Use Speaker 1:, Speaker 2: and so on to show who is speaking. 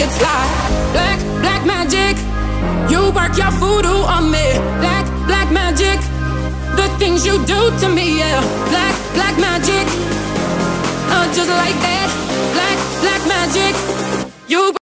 Speaker 1: It's like black, black magic. You work your voodoo on me. Black, black magic. The things you do to me, yeah. Black, black magic. Uh, just like that.